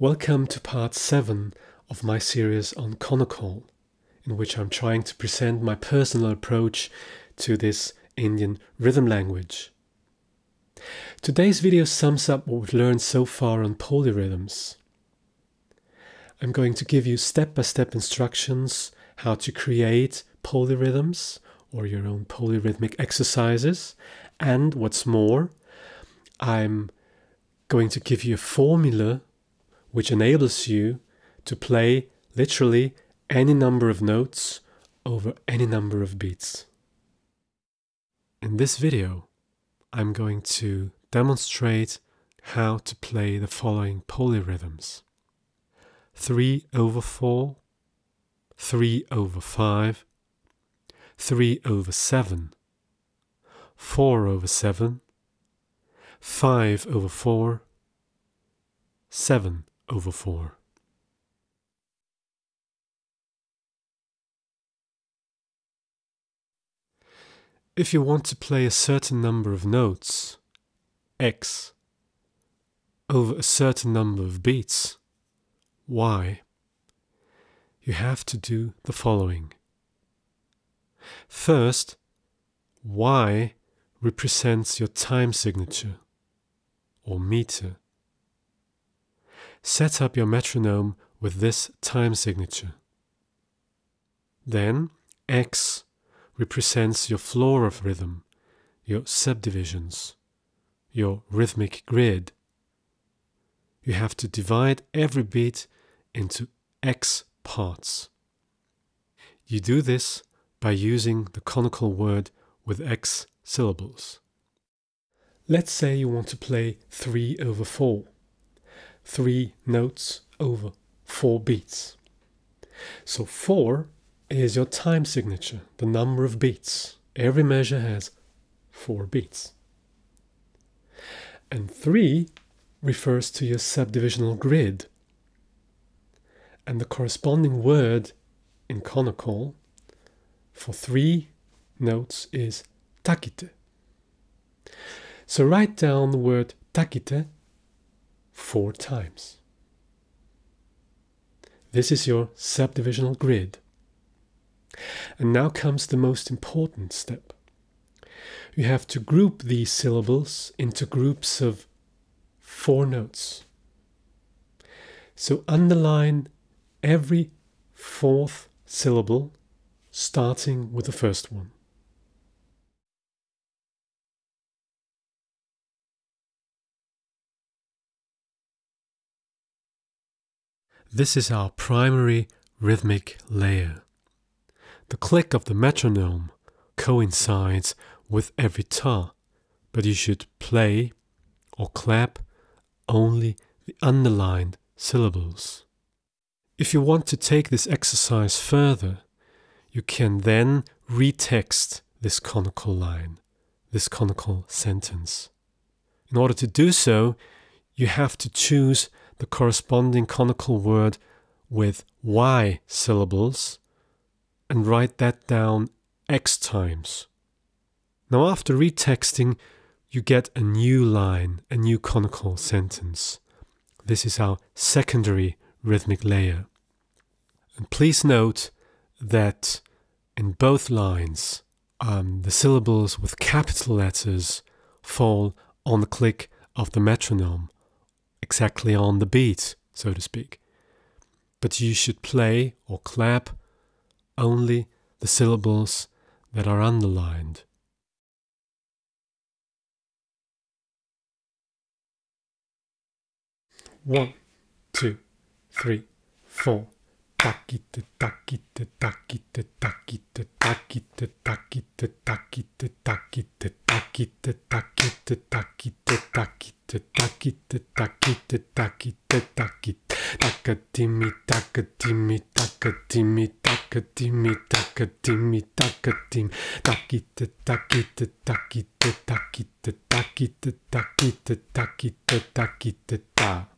Welcome to part 7 of my series on Konnakol, in which I'm trying to present my personal approach to this Indian rhythm language. Today's video sums up what we've learned so far on polyrhythms. I'm going to give you step-by-step -step instructions how to create polyrhythms or your own polyrhythmic exercises and what's more, I'm going to give you a formula which enables you to play literally any number of notes over any number of beats. In this video, I'm going to demonstrate how to play the following polyrhythms. 3 over 4, 3 over 5, 3 over 7, 4 over 7, 5 over 4, 7 over 4. If you want to play a certain number of notes, x, over a certain number of beats, y, you have to do the following. First, y represents your time signature, or meter. Set up your metronome with this time signature. Then X represents your floor of rhythm, your subdivisions, your rhythmic grid. You have to divide every beat into X parts. You do this by using the Konnakol word with X syllables. Let's say you want to play 3 over 4 three notes over four beats. So four is your time signature, the number of beats. Every measure has four beats. And three refers to your subdivisional grid. And the corresponding word in Konnakol for three notes is takite. So write down the word takite four times. This is your subdivisional grid. And now comes the most important step. You have to group these syllables into groups of four notes. So underline every fourth syllable starting with the first one. This is our primary rhythmic layer. The click of the metronome coincides with every ta, but you should play or clap only the underlined syllables. If you want to take this exercise further, you can then retext this Konnakol line, this Konnakol sentence. In order to do so, you have to choose the corresponding Konnakol word with Y syllables and write that down X times. Now after retexting, you get a new line, a new Konnakol sentence. This is our secondary rhythmic layer. And please note that in both lines, um, the syllables with capital letters fall on the click of the metronome exactly on the beat, so to speak. But you should play or clap only the syllables that are underlined. One, two, three, four. Takite, takite, takite, takite, takite, takite, takite, takite, takite, takite, takite, takite, takite, takite, takite, takite, takatimi, takatimi, takatimi, takatimi, takatimi, takatim, takite, takite, takite, takite, takite, takite, takite, takite, ta.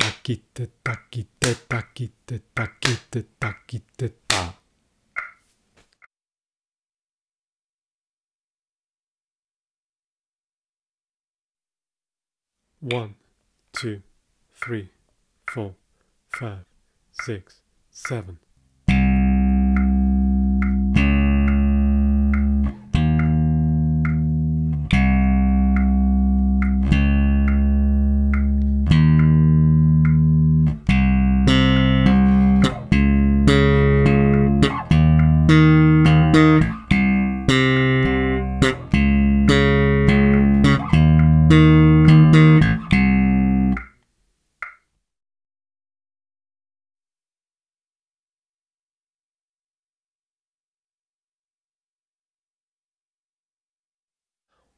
takite takite takite takite takite ta One, two, three, four, five, six, seven.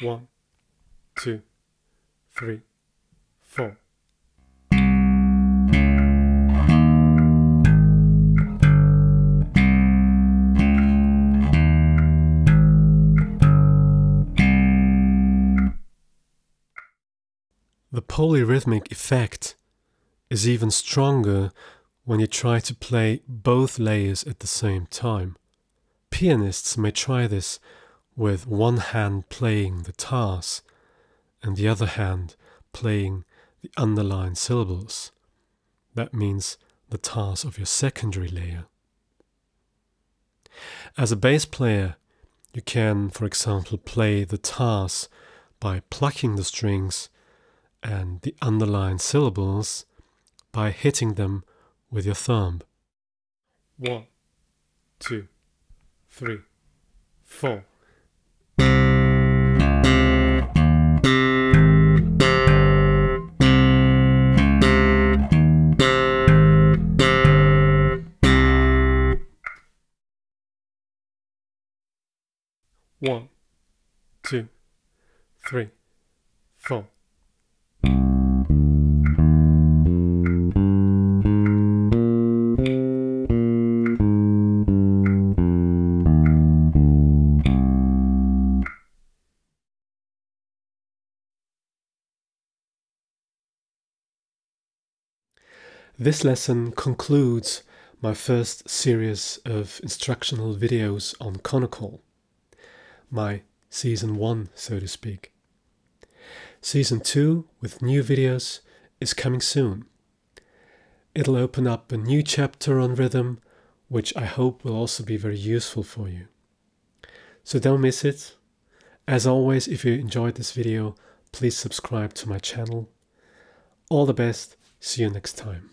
One, two, three, four. The polyrhythmic effect is even stronger when you try to play both layers at the same time. Pianists may try this with one hand playing the tars and the other hand playing the underlined syllables. That means the tars of your secondary layer. As a bass player, you can, for example, play the tars by plucking the strings and the underlined syllables by hitting them with your thumb. One, two, three, four. One, two, three, four. This lesson concludes my first series of instructional videos on Konnakol, my season 1, so to speak. Season 2, with new videos, is coming soon. It'll open up a new chapter on rhythm, which I hope will also be very useful for you. So don't miss it. As always, if you enjoyed this video, please subscribe to my channel. All the best. See you next time.